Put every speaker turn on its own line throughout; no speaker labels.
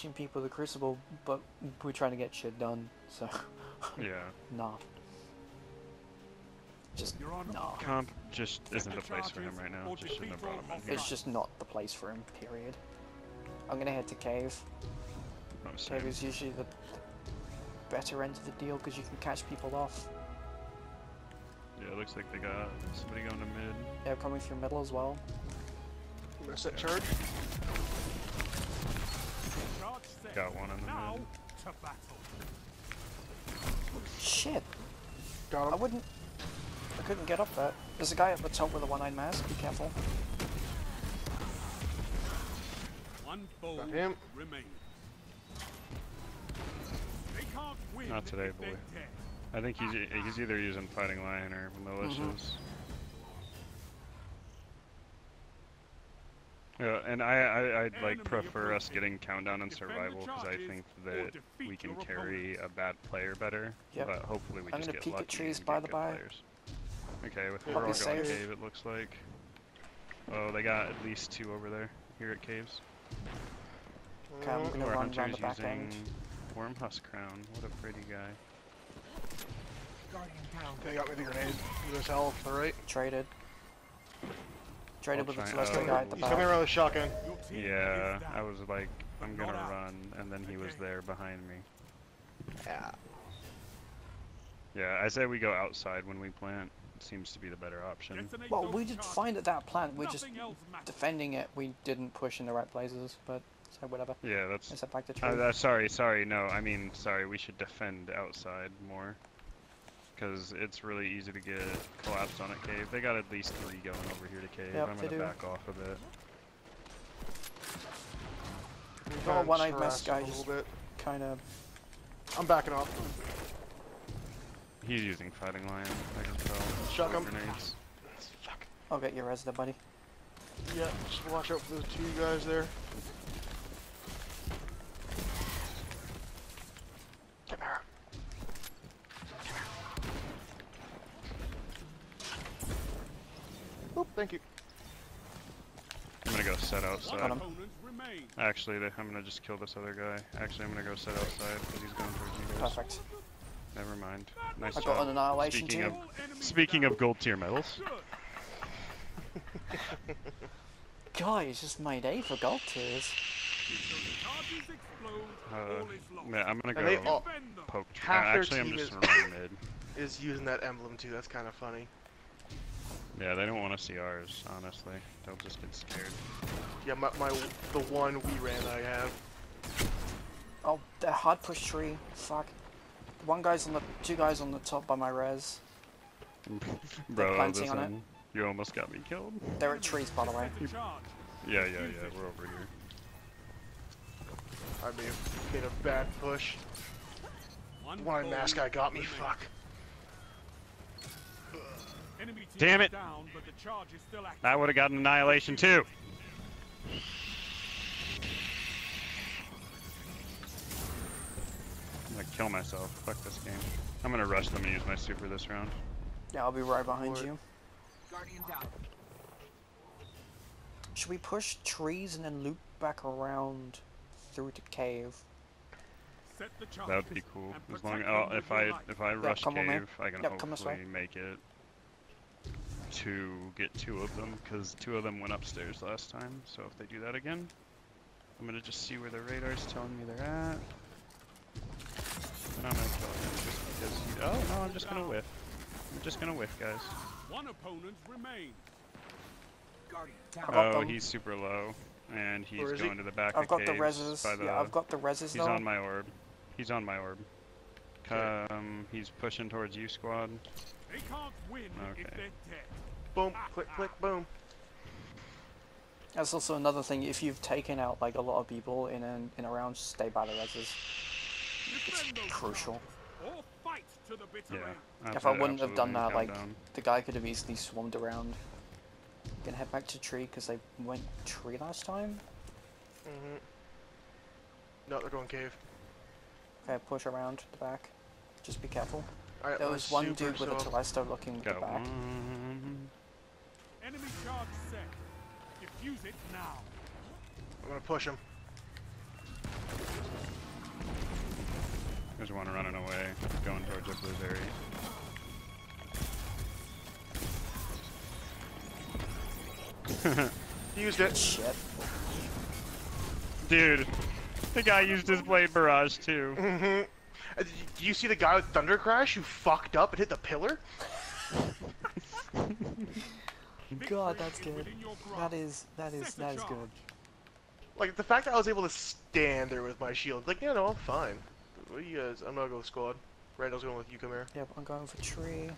pushing people the Crucible, but we're trying to get shit done, so
Yeah.
nah. Just
You're on
nah.
Comp just isn't the place for him right now. Just shouldn't have brought him in here.
It's just not the place for him. Period. I'm gonna head to cave.
Same.
Cave is usually the better end of the deal because you can catch people off.
Yeah, it looks like they got somebody going to mid.
They're coming through middle as well.
I'm gonna set charge.
Charge set.
Got one in the
Now
mid.
to battle.
Shit!
Got
I wouldn't. I couldn't get up that. There's a guy at the top with a one-eyed mask. Be careful.
One foe
Got him.
remains. They can't win
Not today, boy. I think he's he's either using fighting lion or malicious. Mm-hmm. Yeah, and I, I I'd like prefer us getting countdown and
Defend the
survival because I think that we can
your
carry a bad player better.
Yep.
But hopefully we
I'm
just
gonna
get
peek at
lucky
trees
and
by
get
the
good
by.
players. Okay, with
Yeah,
we're all going
safe.
cave. It looks like. Oh, they got at least two over there here at caves.
Okay, I'm gonna
Our
run around
hunter's
the back
using
end.
Worm Husk Crown. What a pretty guy.
Guardian They got me the grenade. Do this hell to the right.
Traded. Traded
I'll
with the
try-
Celestial guy at the
He's coming
back.
around with a shotgun.
Yeah. I was like, I'm gonna run, and then he was there behind me.
Yeah.
Yeah, I say we go outside when we plant. Seems to be the better option.
Well, we did
find
fine at that plant. We're just
Nothing else matters.
defending it. We didn't push in the right places, but so whatever.
Yeah, that's.
Let's head back to tree.
Uh, uh, sorry, sorry. No, I mean, sorry. We should defend outside more, because it's really easy to get collapsed on at cave. They got at least three going over here to cave.
Yep,
I'm gonna back off a bit.
We
Got a
kinda
one-eyed
harass
mask guy just-
bit.
kind of.
I'm backing off.
He's using fighting lion. I can tell.
Shotgun.
With Grenades.
Fuck.
I'll get your res there, buddy.
Yeah, just watch out for those two guys there. Thank you.
I'm gonna go set outside.
Got him.
Opponents remain.
Actually, they, I'm gonna just kill this other guy. Actually, I'm gonna go set outside because he's going towards you guys.
Perfect.
Never mind. Nice
I
job.
got an annihilation
Speaking
too.
of, speaking of gold tier medals,
Good.
Guys, just made A for gold tiers.
Until the charges explode,
uh,
all
yeah, I'm gonna
And they
go
all-
poke.
half
uh, actually, I'm just
is-
gonna run mid.
Is using that emblem too. That's kind of funny.
Yeah, they don't want to see ours. Honestly, they'll just get scared.
Yeah, my, my the one we ran I have.
Oh, the hard push tree. Fuck. One guy's on the two guys on the top by my res.
Bro,
planting
this
on it.
one, you almost got me killed.
They're at trees, by the way.
Set the.
Yeah, yeah, yeah. We're over here.
I may have made a bad push.
One
One mask guy got me. Fuck.
Enemy team
Damn it.
Down, but the charge is still active.
I would have gotten annihilation too. I'm gonna kill myself. Fuck this game. I'm gonna rush them and use my super this round.
Yeah, I'll be right behind
What?
you.
Guardian down.
Should we push trees and then loop back around through the cave?
Set the
That would be cool. As long
protect
oh, if I if I rush
come on,
cave, I can
Yep, come this way.
hopefully make it to get two of them because two of them went upstairs last time. So if they do that again, I'm gonna just see where the radar's telling me they're at. And I'm gonna kill him just because. He, oh no, I'm just gonna whiff. I'm just gonna whiff, guys.
One opponent remains.
Guardian down.
I've got
Oh, he's super low, and he's
Where is he?
going to the back
I've
of
got the
caves
reses.
by the-
Yeah, I've got the reses
He's
though.
on my orb. He's on my orb.
Okay.
Um, he's pushing towards you, squad.
They can't win if
Okay.
they're dead.
Boom. Click. Click. Boom.
That's also another thing. If you've taken out like a lot of people in and in a round, stay by the reses.
Defend those
crucial.
Or fight to the bitter
Yeah.
end.
If I wouldn't have done
absolutely,
that, like
countdown.
the guy could have easily swarmed around. Gonna head back to tree because they went tree last time.
Mm-hmm. No, they're going cave.
Okay, push around the back. Just be careful.
Alright,
There was one dude with a
so-
Telesto looking at the back.
one.
Enemy charge set. Defuse it now.
I'm gonna push him.
There's one running away, going towards a blueberry.
Used it.
Shit.
Dude, the guy used his blade barrage too.
Mm-hmm. Uh, d- Do you see the guy with Thunder Crash who fucked up and hit the pillar?
God, that's good.
within your
That
grasp.
is that is
Set a
that is good.
Like the fact that I was able to stand there with my shield, like yeah, no, I'm fine. What are you guys? I'm not gonna go with squad. Randall's going with you. Come here.
Yep, I'm going for tree.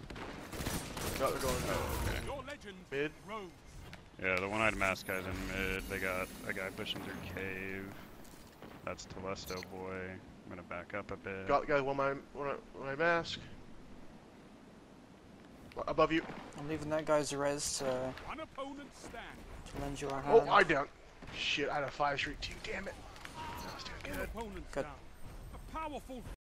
No, they're going
Your legend
mid.
Yeah, the one-eyed mask guy's in mid. They got a guy pushing through cave. That's Telesto boy. I'm gonna back up a bit.
Got guys. One my one my- my mask. Above you.
I'm leaving that guy's res to,
One opponent stand.
to lend you a oh, hand.
Oh, I down. Shit, I had a five streak too. Damn it. I was doing
All
good.
opponents
Good.
down. A powerful